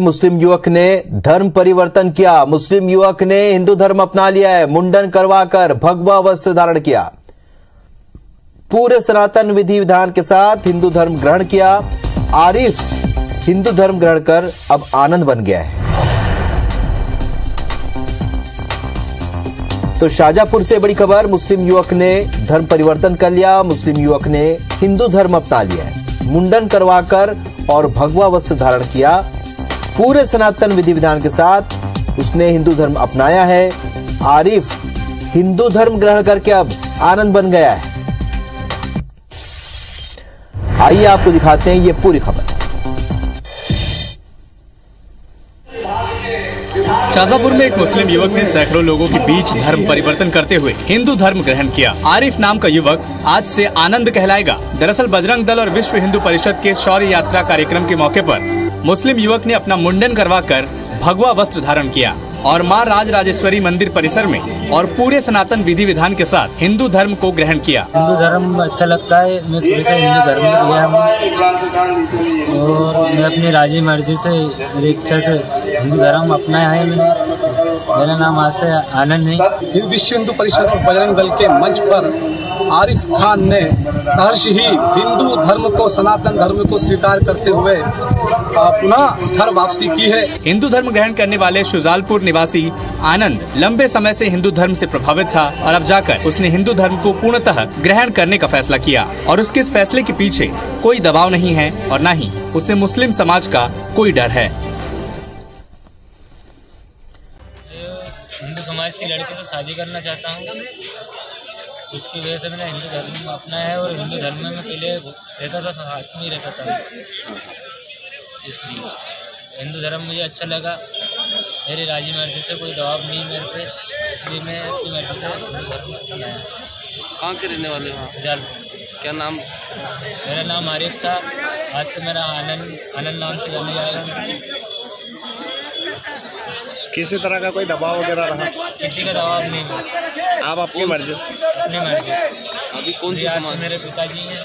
मुस्लिम युवक ने धर्म परिवर्तन किया। मुस्लिम युवक ने हिंदू धर्म अपना लिया है। मुंडन करवाकर भगवा वस्त्र धारण किया। पूरे सनातन विधि विधान के साथ हिंदू धर्म ग्रहण किया। आरिफ हिंदू धर्म ग्रहण कर अब आनंद बन गया है। तो शाजापुर से बड़ी खबर, मुस्लिम युवक ने धर्म परिवर्तन कर लिया। मुस्लिम युवक ने हिंदू धर्म अपना लिया है। मुंडन करवाकर और भगवा वस्त्र धारण किया। पूरे सनातन विधि विधान के साथ उसने हिंदू धर्म अपनाया है। आरिफ हिंदू धर्म ग्रहण करके अब आनंद बन गया है। आइए आपको दिखाते हैं ये पूरी खबर। शाजापुर में एक मुस्लिम युवक ने सैकड़ों लोगों के बीच धर्म परिवर्तन करते हुए हिंदू धर्म ग्रहण किया। आरिफ नाम का युवक आज से आनंद कहलाएगा। दरअसल बजरंग दल और विश्व हिंदू परिषद के शौर्य यात्रा कार्यक्रम के मौके पर मुस्लिम युवक ने अपना मुंडन करवा कर भगवा वस्त्र धारण किया। और माँ राज राजेश्वरी मंदिर परिसर में और पूरे सनातन विधि विधान के साथ हिंदू धर्म को ग्रहण किया। हिंदू धर्म अच्छा लगता है। मैं शुरू से हिंदू धर्म में लिया हूँ। और मैं अपनी राज़ी मर्ज़ी से मेरी इच्छा से हिंदू धर्म अपनाया है मैंने। मेरा नाम आज से आनंद है। विश्व हिंदू परिषद और बजरंग दल के मंच पर आरिफ खान ने सहर्ष ही हिंदू धर्म को सनातन धर्म को स्वीकार करते हुए पुनः घर वापसी की है। हिंदू धर्म ग्रहण करने वाले शुजालपुर निवासी आनंद लंबे समय से हिंदू धर्म से प्रभावित था और अब जाकर उसने हिंदू धर्म को पूर्णतः ग्रहण करने का फैसला किया और उसके इस फैसले के पीछे कोई दबाव नहीं है और न ही उसे मुस्लिम समाज का कोई डर है। हिंदू समाज की लड़के से शादी करना चाहता हूँ। उसकी वजह से मैंने हिंदू धर्म अपना है और हिंदू धर्म में पहले रहता था, साथ में ही रहता था। इसलिए हिंदू धर्म मुझे अच्छा लगा। मेरी राज़ी मर्ज़ी से कोई दबाव नहीं मेरे पे इसलिए मैं अपनी मर्ज़ी से कहाँ के रहने वाले हो सुजाल क्या नाम? मेरा नाम आरिफ था। आज से मेरा आनंद आनंद नाम से जाना जाएगा किसी तरह का कोई दबाव वगैरह रहा? किसी का दबाव नहीं है। आप अपनी मर्ज़ी से। अपनी मर्ज़ी अभी कौन सी आज मेरे पिताजी हैं।